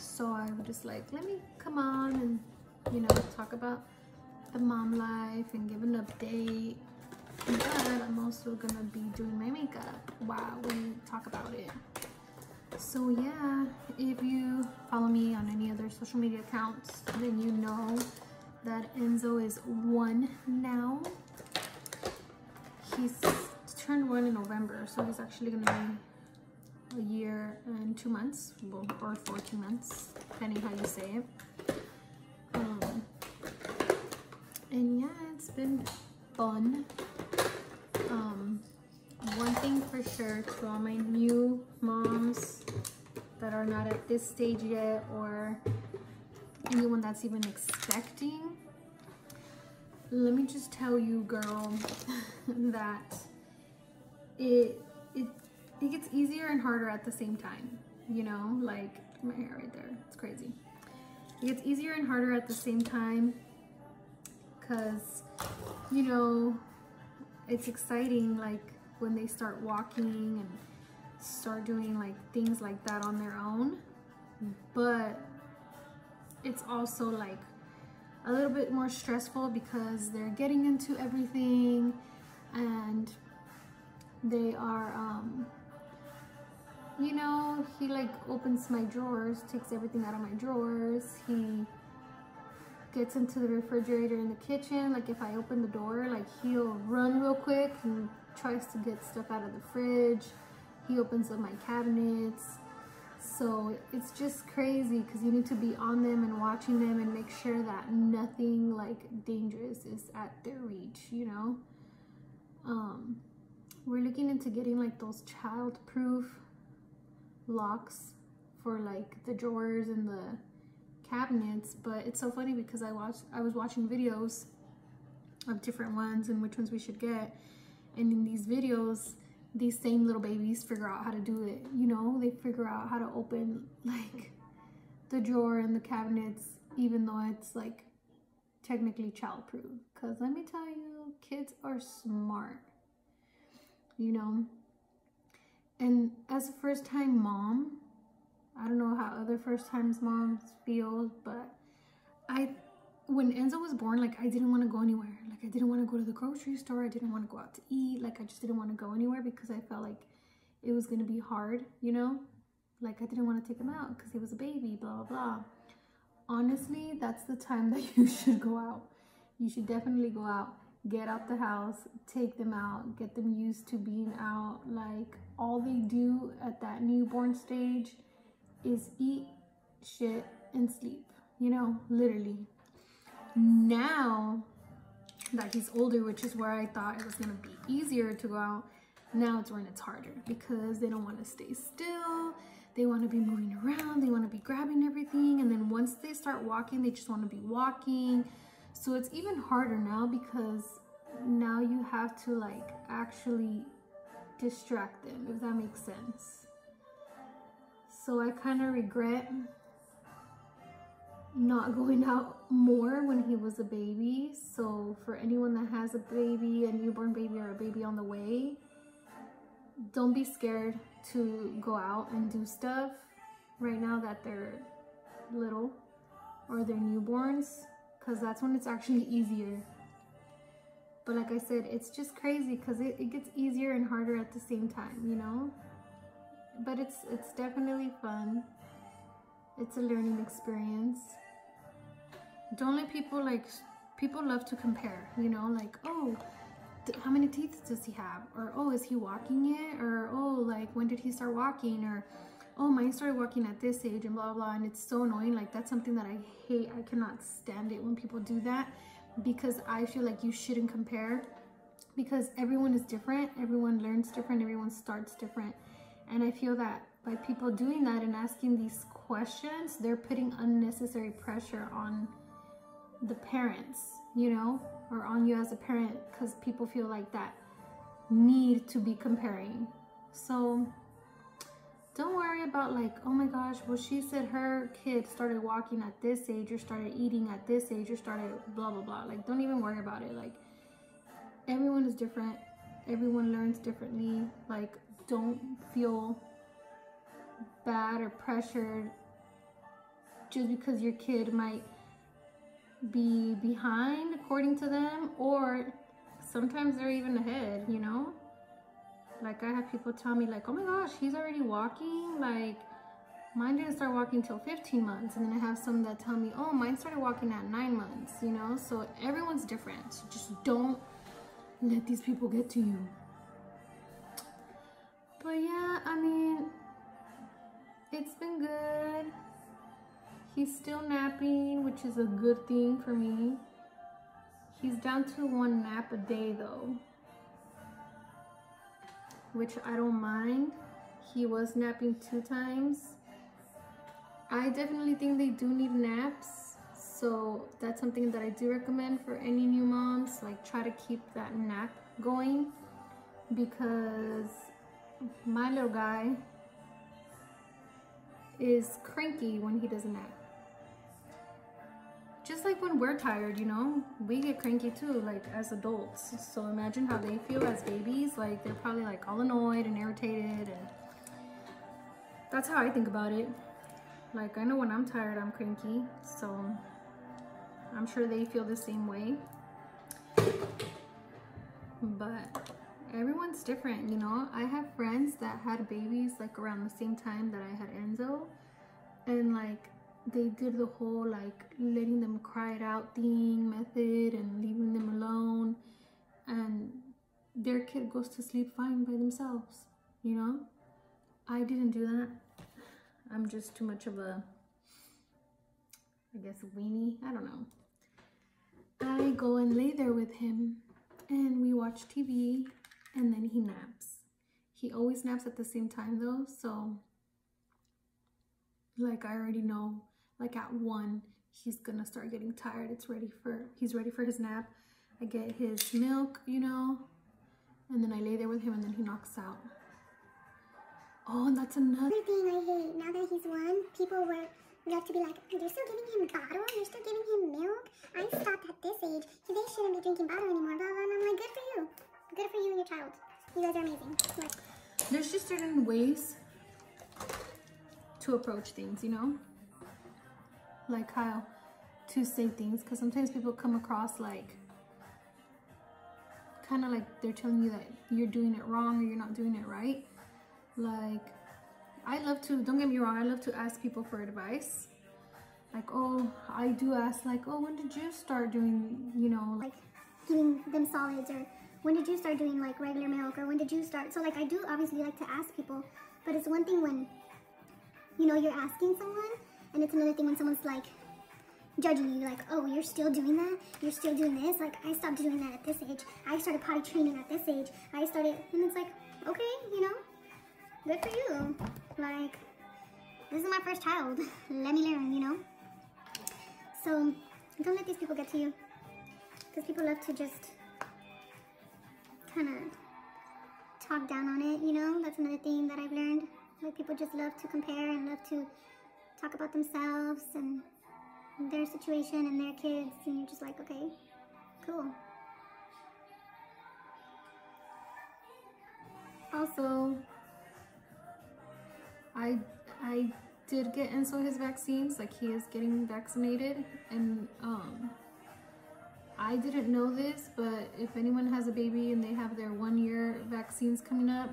So I was just like, let me come on and, you know, talk about the mom life and give an update. But I'm also gonna be doing my makeup while we talk about it. So yeah, if you follow me on any other social media accounts, then you know that Enzo is one now. He's turned one in November, so he's actually gonna be a year and two months, well, or 14 months, depending how you say it. Um, and yeah, it's been fun. Um, one thing for sure to all my new moms that are not at this stage yet or anyone that's even expecting let me just tell you girl that it it it gets easier and harder at the same time you know? Like my hair right there. It's crazy. It gets easier and harder at the same time because you know it's exciting like when they start walking and start doing like things like that on their own. But it's also like a little bit more stressful because they're getting into everything and they are um you know he like opens my drawers takes everything out of my drawers. He gets into the refrigerator in the kitchen. Like if i open the door like he'll run real quick. And tries to get stuff out of the fridge. He opens up my cabinets. So it's just crazy because you need to be on them and watching them and make sure that nothing like dangerous is at their reach, you know? Um, we're looking into getting like those child-proof locks for like the drawers and the cabinets, but it's so funny because I watched I was watching videos of different ones and which ones we should get. And in these videos, these same little babies figure out how to do it. You know, they figure out how to open like the drawer and the cabinets, even though it's like technically childproof. Because let me tell you, kids are smart, you know. And as a first time mom, I don't know how other first times moms feel, but I when Enzo was born, like I didn't want to go anywhere. Like I didn't want to go to the grocery store. I didn't want to go out to eat. Like I just didn't want to go anywhere because I felt like it was going to be hard, you know? Like I didn't want to take him out because he was a baby, blah, blah, blah. Honestly, that's the time that you should go out. You should definitely go out, get out the house, take them out, get them used to being out. Like all they do at that newborn stage is eat, shit, and sleep, you know, literally now that he's older, which is where I thought it was to be easier to go out, now it's when it's harder because they don't want to stay still. They want to be moving around. They want to be grabbing everything. And then once they start walking, they just want to be walking. So it's even harder now because now you have to like actually distract them, if that makes sense. So I kind of regret not going out more when he was a baby. So for anyone that has a baby, a newborn baby or a baby on the way, don't be scared to go out and do stuff right now that they're little or they're newborns because that's when it's actually easier. But like I said, it's just crazy because it, it gets easier and harder at the same time, you know? But it's it's definitely fun. It's a learning experience. Don't let people like people love to compare you know? Like oh how many teeth does he have? or oh is he walking yet or oh like when did he start walking? or oh mine started walking at this age and blah blah. And it's so annoying. Like that's something that i hate. I cannot stand it when people do that because i feel like you shouldn't compare because everyone is different everyone learns different everyone starts different and i feel that by people doing that and asking these questions they're putting unnecessary pressure on the parents, you know, or on you as a parent because people feel like that need to be comparing. So don't worry about like, oh my gosh, well, she said her kid started walking at this age or started eating at this age or started blah, blah, blah. Like, don't even worry about it. Like, everyone is different. Everyone learns differently. Like, don't feel bad or pressured just because your kid might be behind according to them or sometimes they're even ahead, you know? Like I have people tell me like, oh my gosh, he's already walking. Like mine didn't start walking till 15 months. And then I have some that tell me, oh, mine started walking at nine months, you know? So everyone's different. So just don't let these people get to you. But yeah, I mean, it's been good. He's still napping, which is a good thing for me. He's down to one nap a day though, which I don't mind. He was napping two times. I definitely think they do need naps. So that's something that I do recommend for any new moms. Like try to keep that nap going because my little guy is cranky when he doesn't nap just like when we're tired, you know, we get cranky too, like as adults. So imagine how they feel as babies. Like they're probably like all annoyed and irritated and that's how I think about it. Like I know when I'm tired, I'm cranky. So I'm sure they feel the same way. But everyone's different, you know. I have friends that had babies like around the same time that I had Enzo. And like they did the whole like letting them cry it out thing method and leaving them alone. And their kid goes to sleep fine by themselves you know? I didn't do that. I'm just too much of a i guess weenie. I don't know. I go and lay there with him and we watch tv and then he naps. He always naps at the same time though so like i already know like at one, he's gonna start getting tired. It's ready for, he's ready for his nap. I get his milk, you know, and then I lay there with him and then he knocks out. Oh, and that's another thing I hate. Now that he's one, people were love to be like, you're still giving him bottle? You're still giving him milk? I stopped at this age. They shouldn't be drinking bottle anymore. Blah, blah, blah. I'm like, good for you. Good for you and your child. You guys are amazing. Like, There's just certain ways to approach things, you know? Like how to say things because sometimes people come across like kind of like they're telling you that you're doing it wrong or you're not doing it right. Like I love to don't get me wrong I love to ask people for advice. Like oh I do ask like oh when did you start doing you know like giving them solids or when did you start doing like regular milk or when did you start so like I do obviously like to ask people but it's one thing when you know you're asking someone and it's another thing when someone's like judging you, like, oh, you're still doing that? You're still doing this? Like, I stopped doing that at this age. I started potty training at this age. I started, and it's like, okay, you know, good for you. Like, this is my first child. let me learn, you know? So, don't let these people get to you. Because people love to just kind of talk down on it, you know? That's another thing that I've learned. Like, people just love to compare and love to talk about themselves and their situation and their kids and you're just like, okay, cool. Also, I I did get Enzo his vaccines, like he is getting vaccinated and um I didn't know this, but if anyone has a baby and they have their one year vaccines coming up,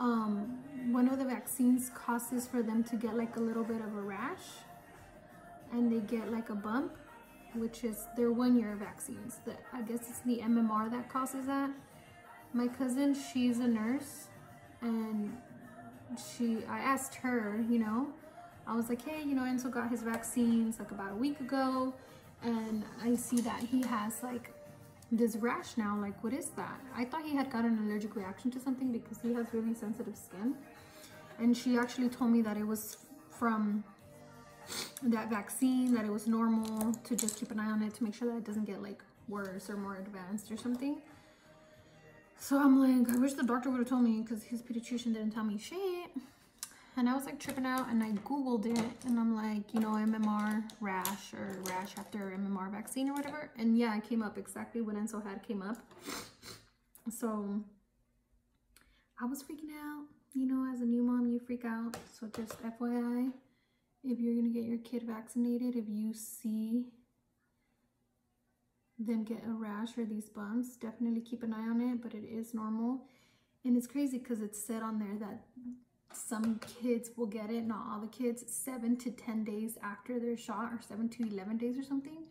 um, one of the vaccines causes for them to get like a little bit of a rash and they get like a bump, which is their one year vaccines. That I guess it's the MMR that causes that. My cousin, she's a nurse and she, I asked her, you know, I was like, hey, you know, Enzo got his vaccines like about a week ago and I see that he has like this rash now like what is that? I thought he had got an allergic reaction to something because he has really sensitive skin. And she actually told me that it was from that vaccine that it was normal to just keep an eye on it to make sure that it doesn't get like worse or more advanced or something. So i'm like i wish the doctor would have told me because his pediatrician didn't tell me shit and I was like tripping out and I Googled it and I'm like, you know, MMR rash or rash after MMR vaccine or whatever. And yeah, it came up exactly what Enzo had came up. So I was freaking out. You know, as a new mom, you freak out. So just FYI, if you're gonna get your kid vaccinated, if you see them get a rash or these bumps, definitely keep an eye on it, but it is normal. And it's crazy because it's said on there that some kids will get it, not all the kids, seven to 10 days after their shot or seven to 11 days or something.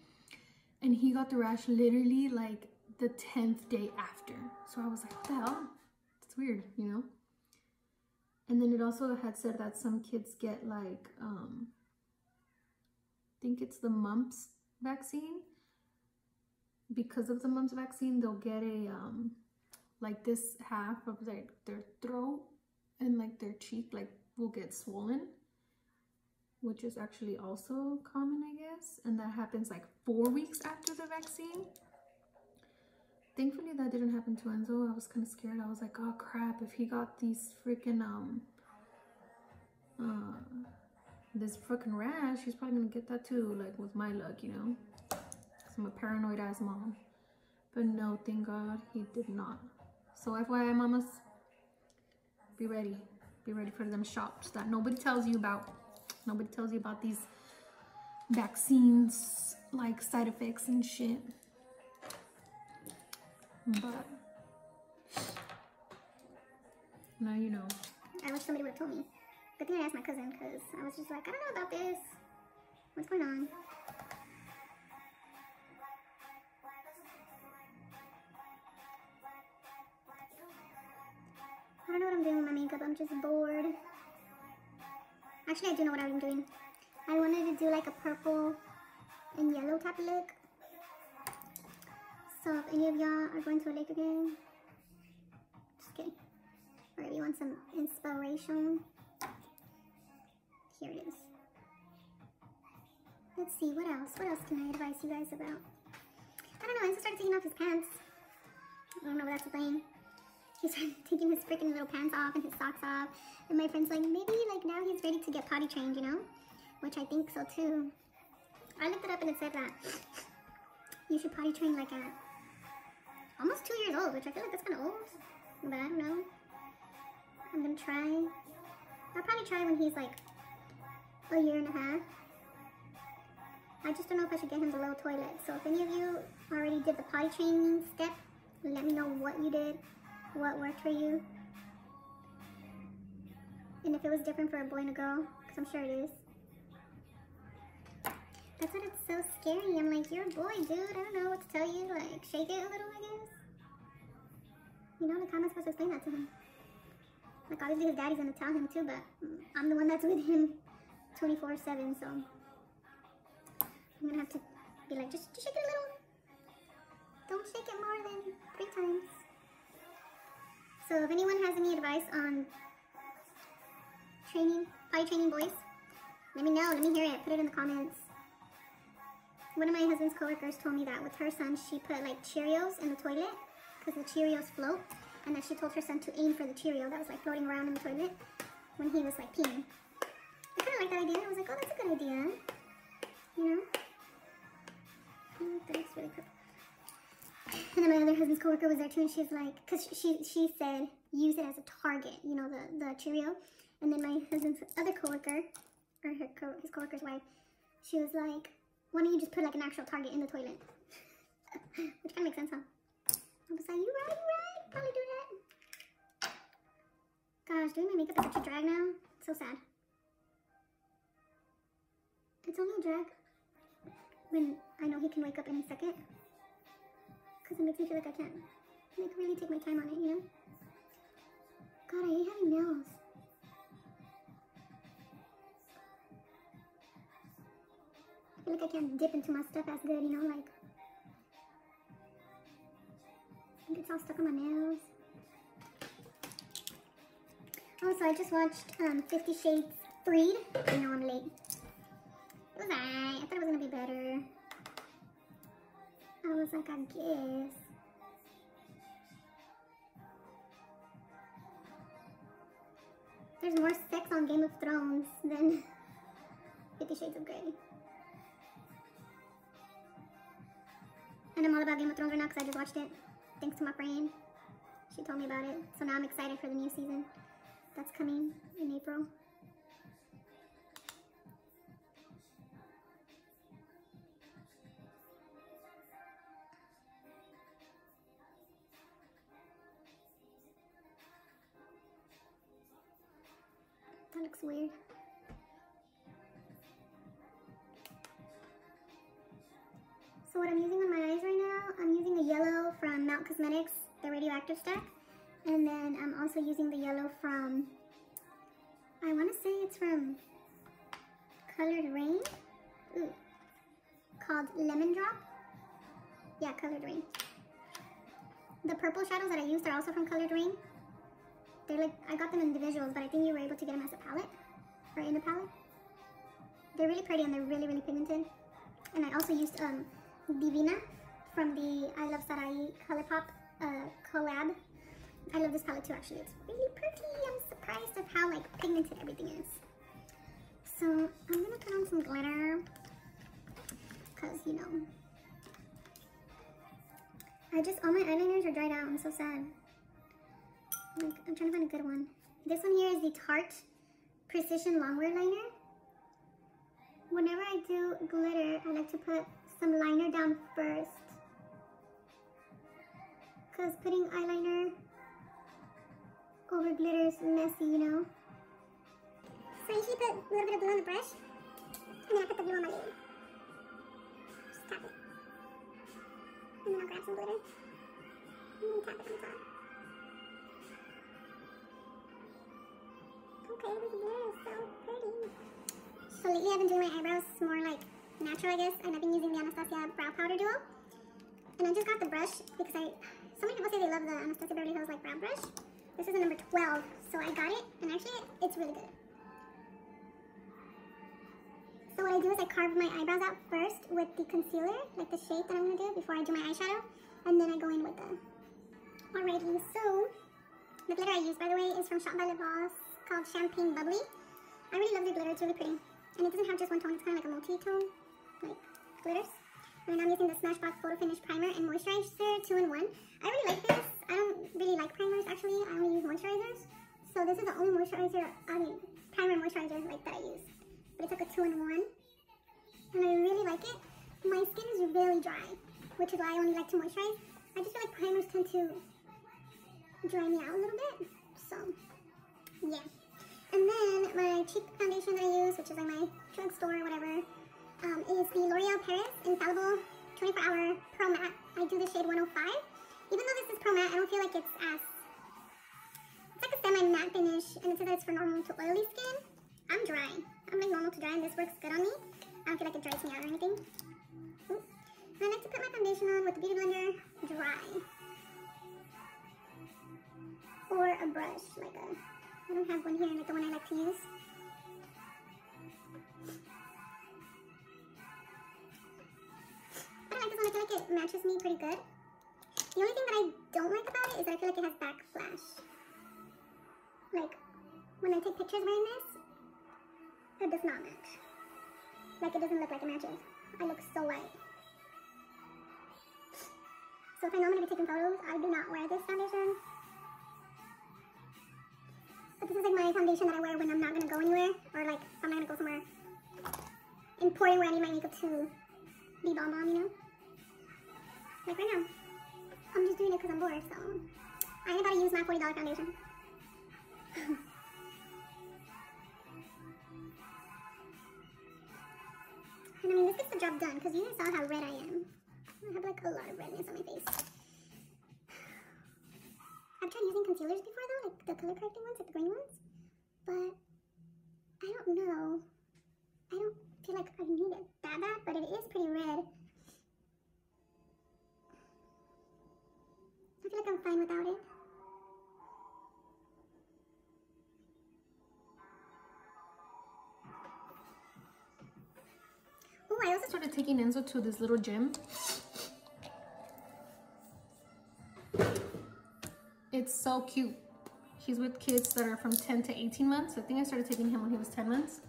And he got the rash literally like the 10th day after. So I was like, what the hell? It's weird, you know? And then it also had said that some kids get like, um, I think it's the mumps vaccine. Because of the mumps vaccine, they'll get a, um, like this half of like their throat and like their cheek like will get swollen which is actually also common I guess and that happens like four weeks after the vaccine. Thankfully that didn't happen to Enzo. I was kind of scared. I was like oh crap if he got these freaking um uh this freaking rash he's probably gonna get that too like with my luck you know? Because I'm a paranoid ass mom. But no thank god he did not. So FYI mamas be ready. Be ready for them shots that nobody tells you about. Nobody tells you about these vaccines, like side effects and shit. But now you know. I wish somebody would have told me. Good thing I asked my cousin because I was just like, I don't know about this. What's going on? Know what I'm doing with my makeup. I'm just bored. Actually, I do know what I'm doing. I wanted to do like a purple and yellow type of look. So if any of y'all are going to a Laker game, just kidding. Or if you want some inspiration, here it is. Let's see, what else? What else can I advise you guys about? I don't know, Enzo started taking off his pants. I don't know what that's playing he started taking his freaking little pants off and his socks off. And my friend's like, maybe like now he's ready to get potty trained, you know? Which I think so too. I looked it up and it said that you should potty train like at almost two years old, which I feel like that's kind of old. But I don't know. I'm gonna try. I'll probably try when he's like a year and a half. I just don't know if I should get him the little toilet. So if any of you already did the potty training step, let me know what you did what worked for you. And if it was different for a boy and a girl, because I'm sure it is. That's what it's so scary. I'm like, you're a boy, dude. I don't know what to tell you. Like, shake it a little, I guess. You know, how am supposed to explain that to him? Like, obviously his daddy's gonna tell him too, but I'm the one that's with him 24-7, so. I'm gonna have to be like, just, just shake it a little. Don't shake it more than three times. So if anyone has any advice on training, potty training boys, let me know. Let me hear it. Put it in the comments. One of my husband's coworkers told me that with her son, she put like Cheerios in the toilet because the Cheerios float. And that she told her son to aim for the Cheerio that was like floating around in the toilet when he was like peeing. I kind of like that idea. I was like, oh, that's a good idea. You know? Thanks, really quick. And then my other husband's coworker was there too, and she's like, because she she said use it as a target, you know, the the Cheerio. And then my husband's other coworker, or her co his coworker's wife, she was like, why don't you just put like an actual target in the toilet? Which kind of makes sense, huh? I was like, you right, you right, probably do that. Gosh, doing my makeup is such a drag now. It's so sad. It's only a drag when I know he can wake up any second because it makes me feel like I can't like really take my time on it, you know? God, I hate having nails. I feel like I can't dip into my stuff as good, you know, like it gets all stuck on my nails. Also, I just watched um, Fifty Shades Freed. I know I'm late. It was alright. I thought it was gonna be better. I was like, I guess. There's more sex on Game of Thrones than Fifty Shades of Grey. And I'm all about Game of Thrones right now because I just watched it. Thanks to my friend. She told me about it. So now I'm excited for the new season that's coming in April. Looks weird. So what I'm using on my eyes right now, I'm using the yellow from Melt Cosmetics, the radioactive stack. And then I'm also using the yellow from, I want to say it's from Coloured Raine. Ooh. Called Lemon Drop. Yeah, Coloured Raine. The purple shadows that I used are also from Coloured Raine. They're like, I got them in individuals, but I think you were able to get them as a palette, or in a palette. They're really pretty and they're really, really pigmented. And I also used um, Divina from the Iluvsarahii Colourpop uh, collab. I love this palette too, actually. It's really pretty. I'm surprised of how like pigmented everything is. So I'm gonna put on some glitter, cause you know, I just all my eyeliners are dried out. I'm so sad. I'm trying to find a good one. This one here is the Tarte Precision Longwear Liner. Whenever I do glitter, I like to put some liner down first. Because putting eyeliner over glitter is messy, you know? So I usually put a little bit of glue on the brush, and then I put the glue on my lid. Just tap it. And then I'll grab some glitter, and then tap it on top. Okay, so pretty. So lately I've been doing my eyebrows more like natural, I guess, and I've been using the Anastasia Brow Powder Duo. And I just got the brush because I, so many people say they love the Anastasia Beverly Hills like brow brush. This is the number 12, so I got it, and actually it's really good. So what I do is I carve my eyebrows out first with the concealer, like the shape that I'm going to do before I do my eyeshadow, and then I go in with the, alrighty, so the glitter I use, by the way, is from Shop by Le Boss called Champagne Bubbly. I really love the glitter, it's really pretty. And it doesn't have just one tone, it's kind of like a multi-tone, like, glitters. And I'm using the Smashbox Photo Finish Primer and Moisturizer 2-in-1. I really like this. I don't really like primers, actually. I only use moisturizers. So this is the only moisturizer, I mean, primer moisturizer, like, that I use. But it's like a 2-in-1. And I really like it. My skin is really dry, which is why I only like to moisturize. I just feel like primers tend to dry me out a little bit. So, yeah. And then my cheap foundation I use, which is like my drugstore or whatever, um, is the L'Oreal Paris Infallible 24 Hour Pro Matte. I do the shade 105. Even though this is Pro Matte, I don't feel like it's as, it's like a semi-matte finish, and it says that it's for normal to oily skin. I'm dry. I'm like normal to dry, and this works good on me. I don't feel like it dries me out or anything. I like to put my foundation on with the Beauty Blender dry. Or a brush, like a I don't have one here, like the one I like to use. I like this one, I feel like it matches me pretty good. The only thing that I don't like about it is that I feel like it has backflash. Like, when I take pictures wearing this, it does not match. Like, it doesn't look like it matches. I look so white. So if I know I'm going to be taking photos, I do not wear this foundation. This is like my foundation that I wear when I'm not gonna go anywhere, or like I'm not gonna go somewhere important where I need my makeup to be bomb bomb, you know? Like right now. I'm just doing it because I'm bored, so I ain't about to use my $40 foundation. and I mean, this gets the job done, because you guys saw how red I am. I have like a lot of redness on my face. I've tried using concealers before though, like the color correcting ones, like the green ones. But I don't know. I don't feel like I need it that bad, but it is pretty red. I feel like I'm fine without it. Oh, I also started taking Enzo to this little gym so cute. He's with kids that are from 10 to 18 months. I think I started taking him when he was 10 months.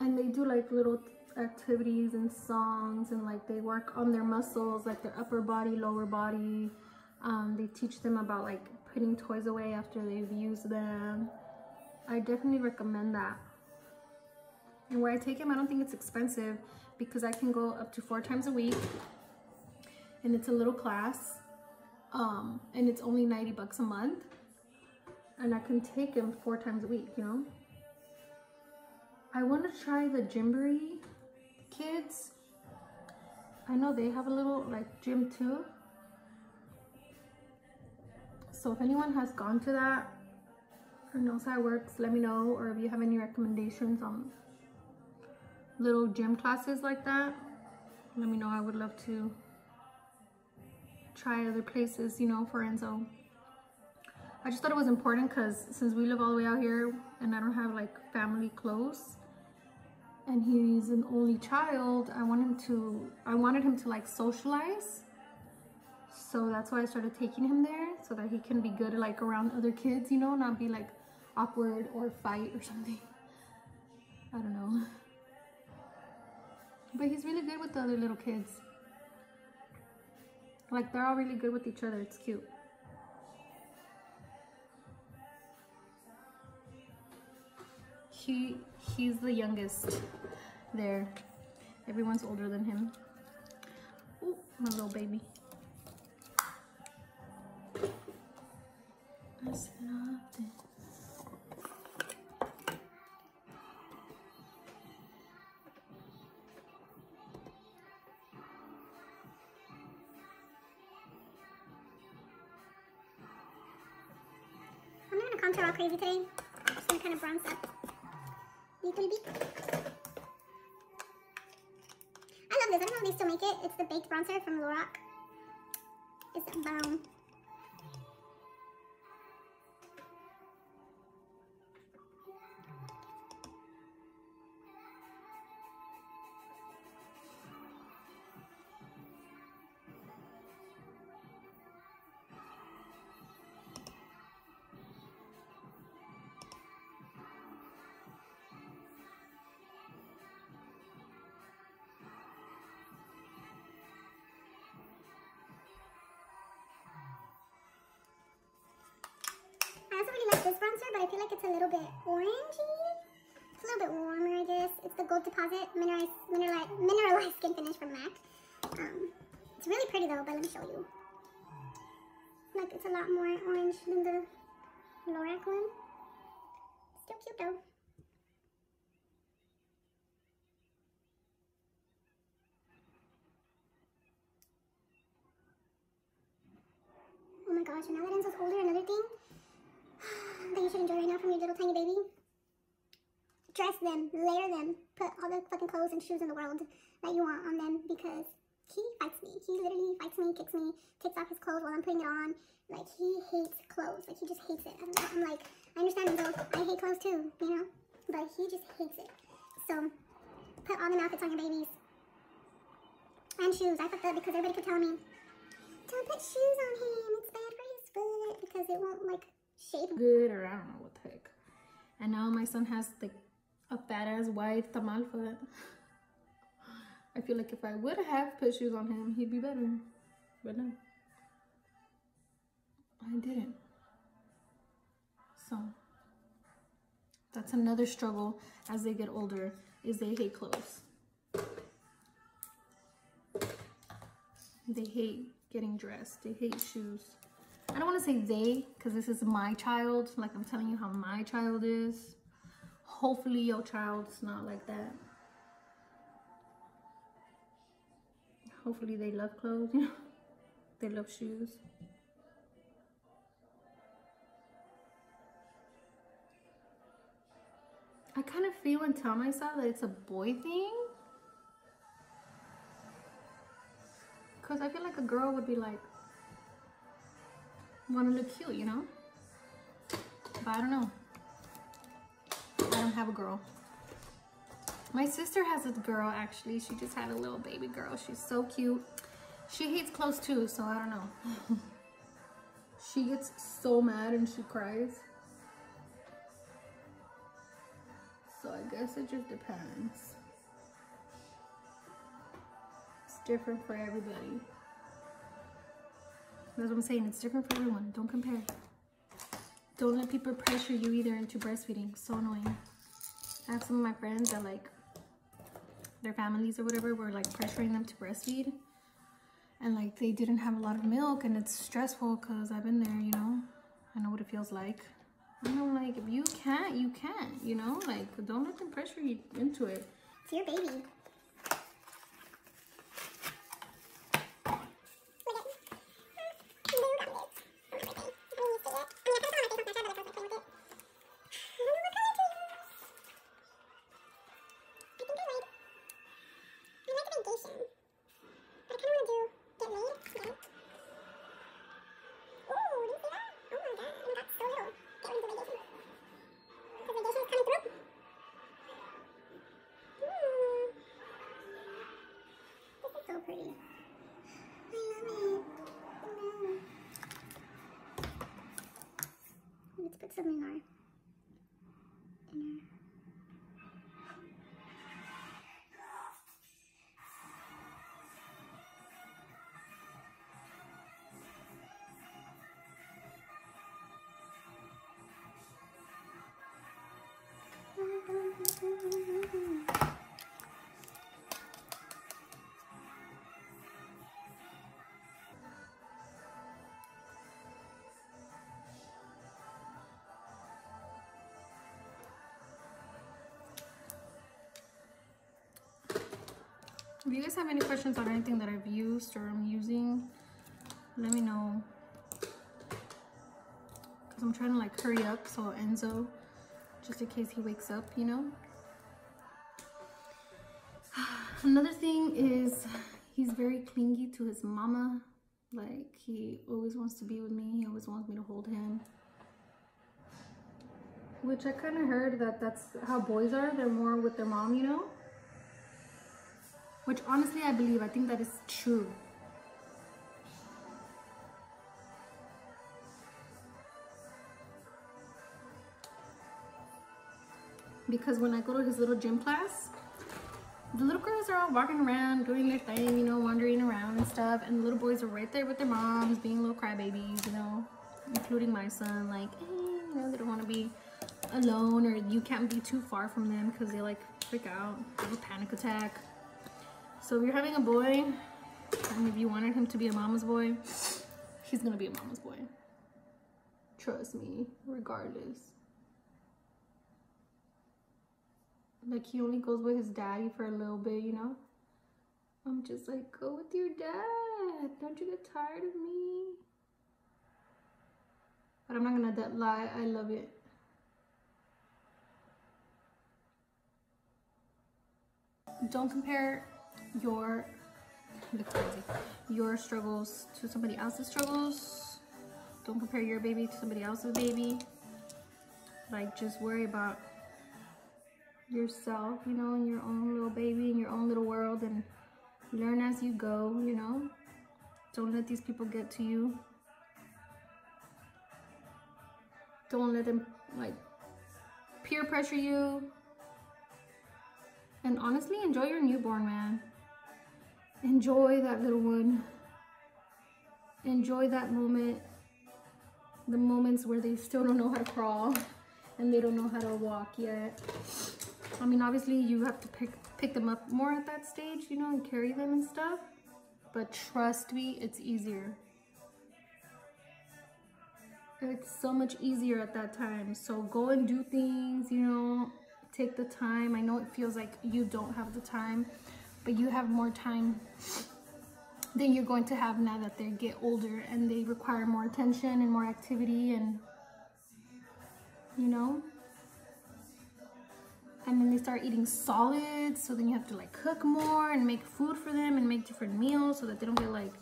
And they do like little activities and songs and like they work on their muscles, like their upper body, lower body. Um, they teach them about like putting toys away after they've used them. I definitely recommend that. And where I take him, I don't think it's expensive because I can go up to four times a week and it's a little class um, and it's only 90 bucks a month and I can take him four times a week, you know? I want to try the Gymboree kids. I know they have a little like gym too. So if anyone has gone to that or knows how it works, let me know. Or if you have any recommendations on little gym classes like that, let me know. I would love to try other places, you know, for Enzo. I just thought it was important because since we live all the way out here and I don't have like family close and he's an only child, I want him to, I wanted him to like socialize. So that's why I started taking him there so that he can be good like around other kids, you know, not be like awkward or fight or something. I don't know. But he's really good with the other little kids. Like they're all really good with each other. It's cute. He he's the youngest there. Everyone's older than him. Ooh, my little baby. I'm crazy today. I'm just gonna kind of bronze up. Little bit. I love this. I don't know if they still make it. It's the baked bronzer from Lorac. It's bomb. A little bit orangey. It's a little bit warmer, I guess. It's the Gold Deposit Mineralized, mineralized, mineralized Skin Finish from MAC. Um, it's really pretty though, but let me show you. Like, it's a lot more orange than the Lorac one. Still cute though. Oh my gosh, now that Enzo's older, another thing you should enjoy right now from your little tiny baby. Dress them, layer them, put all the fucking clothes and shoes in the world that you want on them because he fights me. He literally fights me, kicks me, takes off his clothes while I'm putting it on. Like, he hates clothes. Like, he just hates it. I. I'm like, I understand though. I hate clothes too, you know? But he just hates it. So, put all the outfits on your babies. And shoes. I fucked up because everybody kept telling me, don't put shoes on him. It's bad for his foot because it won't, like, shape Good or I don't know what the heck. And now my son has like a fat ass white tamal foot. I feel like if I would have put shoes on him, he'd be better. But no. I didn't. So that's another struggle as they get older is they hate clothes. They hate getting dressed. They hate shoes. I don't want to say they because this is my child. Like I'm telling you how my child is. Hopefully your child's not like that. Hopefully they love clothes. They love shoes. I kind of feel and tell myself that it's a boy thing. Because I feel like a girl would be like, want to look cute, you know? But I don't know. I don't have a girl. My sister has a girl, actually. She just had a little baby girl. She's so cute. She hates clothes too, so I don't know. she gets so mad and she cries. So I guess it just depends. It's different for everybody. That's what I'm saying. It's different for everyone. Don't compare. Don't let people pressure you either into breastfeeding. So annoying. I have some of my friends that like their families or whatever were like pressuring them to breastfeed. And like they didn't have a lot of milk and it's stressful because I've been there, you know. I know what it feels like. And I'm like, if you can't, you can't, you know? Like, don't let them pressure you into it. It's your baby. If you guys have any questions on anything that I've used or I'm using, let me know. Because I'm trying to like hurry up so Enzo, just in case he wakes up, you know. Another thing is he's very clingy to his mama. Like he always wants to be with me. He always wants me to hold him. Which I kind of heard that that's how boys are. They're more with their mom, you know. Which honestly I believe. I think that is true. Because when I go to his little gym class, the little girls are all walking around doing their thing, you know, wandering around and stuff. And the little boys are right there with their moms, being little crybabies, you know, including my son. Like, you know, they don't want to be alone or you can't be too far from them because they like freak out, have a panic attack. So if you're having a boy, and if you wanted him to be a mama's boy, he's gonna be a mama's boy. Trust me, regardless. Like he only goes with his daddy for a little bit, you know? I'm just like, go with your dad. Don't you get tired of me? But I'm not gonna lie, I love it. Don't compare your your struggles to somebody else's struggles. Don't compare your baby to somebody else's baby. Like just worry about yourself, you know, and your own little baby in your own little world and learn as you go, you know. Don't let these people get to you. Don't let them like peer pressure you. And honestly, enjoy your newborn, man. Enjoy that little one. Enjoy that moment. The moments where they still don't know how to crawl and they don't know how to walk yet. I mean, obviously you have to pick, pick them up more at that stage, you know, and carry them and stuff. But trust me, it's easier. It's so much easier at that time. So go and do things, you know, take the time. I know it feels like you don't have the time, but you have more time than you're going to have now that they get older and they require more attention and more activity and you know? And then they start eating solids so then you have to like cook more and make food for them and make different meals so that they don't get like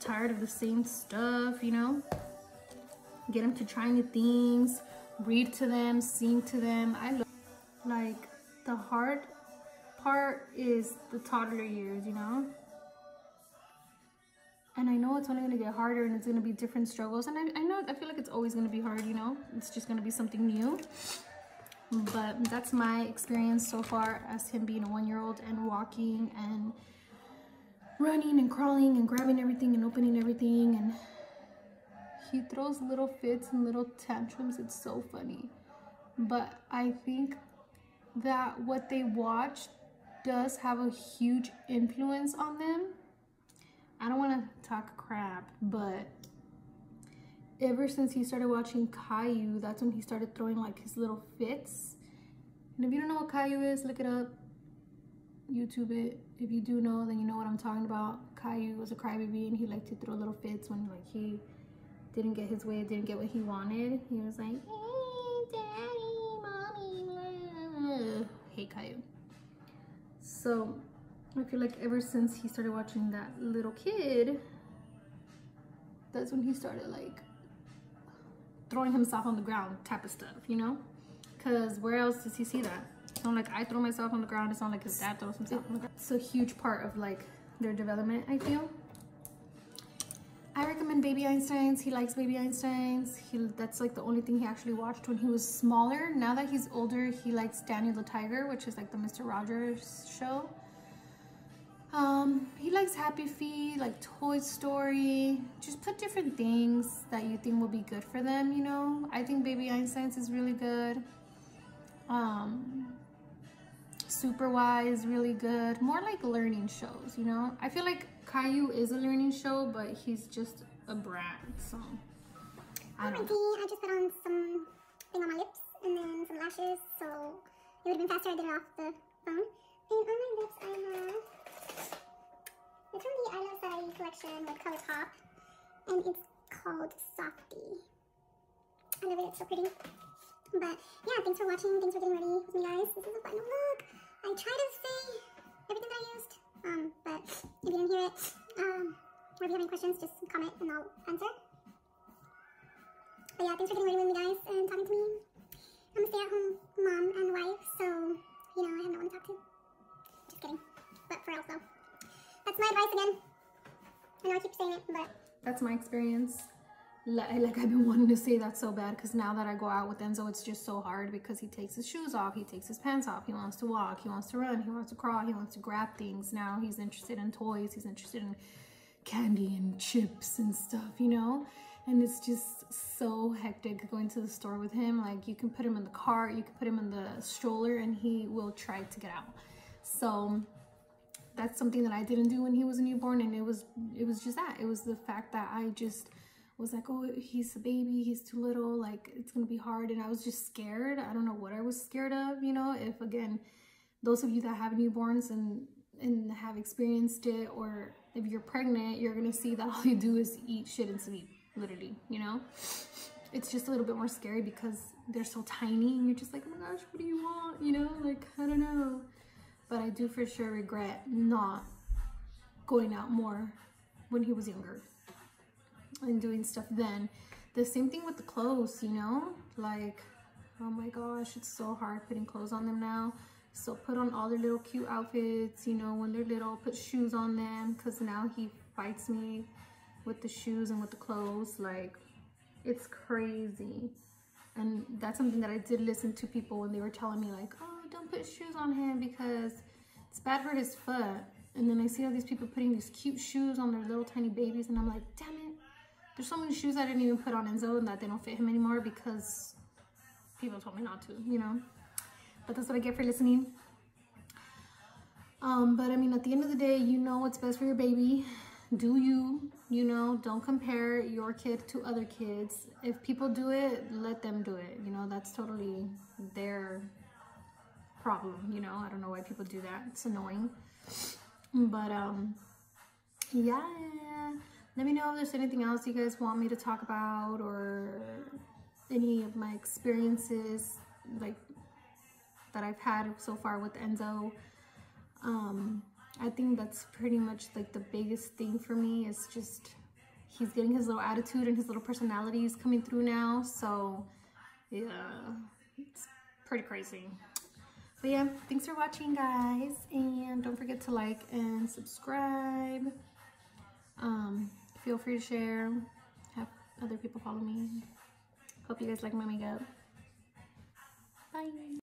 tired of the same stuff you know? Get them to try new things read to them sing to them. I love like the hard part is the toddler years, you know? And I know it's only gonna get harder and it's gonna be different struggles. And I, I know, I feel like it's always gonna be hard, you know? It's just gonna be something new. But that's my experience so far as him being a one-year-old and walking and running and crawling and grabbing everything and opening everything. And he throws little fits and little tantrums. It's so funny. But I think that what they watch does have a huge influence on them. I don't want to talk crap, but ever since he started watching Caillou, that's when he started throwing like his little fits. And if you don't know what Caillou is, look it up. YouTube it. If you do know, then you know what I'm talking about. Caillou was a crybaby and he liked to throw little fits when like he didn't get his way, didn't get what he wanted. He was like, hey, daddy, mommy, Hey, Caillou. So I feel like ever since he started watching that little kid, that's when he started like throwing himself on the ground type of stuff, you know? Because where else does he see that? It's not like I throw myself on the ground. It's not like his dad throws himself on the ground. It's a huge part of like their development, I feel. I recommend Baby Einsteins. He likes Baby Einsteins. He That's like the only thing he actually watched when he was smaller. Now that he's older, he likes Daniel the Tiger, which is like the Mr. Rogers show. Um, he likes Happy Feet, like Toy Story. Just put different things that you think will be good for them, you know? I think Baby Einstein's is really good. Um, Super is really good. More like learning shows, you know? I feel like Caillou is a learning show, but he's just a brat, so... I don't know. I just put on some thing on my lips and then some lashes, so it would have been faster I did it off the phone. And on my lips I have it's from the I Love collection with ColourPop, and it's called Softy. I love it, it's so pretty. But yeah, thanks for watching, thanks for getting ready with me guys. This is a final look. I try to say everything that I used, um, but if you didn't hear it, um, or if you have any questions, just comment and I'll answer. But yeah, thanks for getting ready with me guys and talking to me. I'm a stay-at-home mom and wife, so, you know, I have no one to talk to. Just kidding. But for real though. That's my advice again. I know I keep saying it, but. That's my experience. Like, I've been wanting to say that so bad because now that I go out with Enzo, it's just so hard because he takes his shoes off, he takes his pants off, he wants to walk, he wants to run, he wants to crawl, he wants to grab things. Now he's interested in toys, he's interested in candy and chips and stuff, you know? And it's just so hectic going to the store with him. Like you can put him in the car, you can put him in the stroller and he will try to get out. So that's something that I didn't do when he was a newborn and it was it was just that it was the fact that I just was like oh he's a baby he's too little like it's gonna be hard and I was just scared. I don't know what I was scared of you know if again those of you that have newborns and and have experienced it or if you're pregnant you're gonna see that all you do is eat shit and sleep literally you know? It's just a little bit more scary because they're so tiny and you're just like oh my gosh what do you want? You know like I don't know. But I do for sure regret not going out more when he was younger and doing stuff then. The same thing with the clothes, you know? Like, oh my gosh, it's so hard putting clothes on them now. So put on all their little cute outfits, you know, when they're little, put shoes on them because now he fights me with the shoes and with the clothes. Like, it's crazy. And that's something that I did listen to people when they were telling me like, oh, don't put shoes on him because it's bad for his foot. And then I see all these people putting these cute shoes on their little tiny babies and I'm like, damn it. There's so many shoes I didn't even put on Enzo and that they don't fit him anymore because people told me not to, you know. But that's what I get for listening. Um, but I mean, at the end of the day, you know what's best for your baby. Do you, you know, don't compare your kid to other kids. If people do it, let them do it. You know, that's totally their problem, you know. I don't know why people do that. It's annoying. But um yeah. Let me know if there's anything else you guys want me to talk about or any of my experiences like that I've had so far with Enzo. Um I think that's pretty much like the biggest thing for me is just he's getting his little attitude and his little personality is coming through now. So yeah, it's pretty crazy. But yeah, thanks for watching guys. And don't forget to like and subscribe. Um, feel free to share. Have other people follow me. Hope you guys like my makeup. Bye.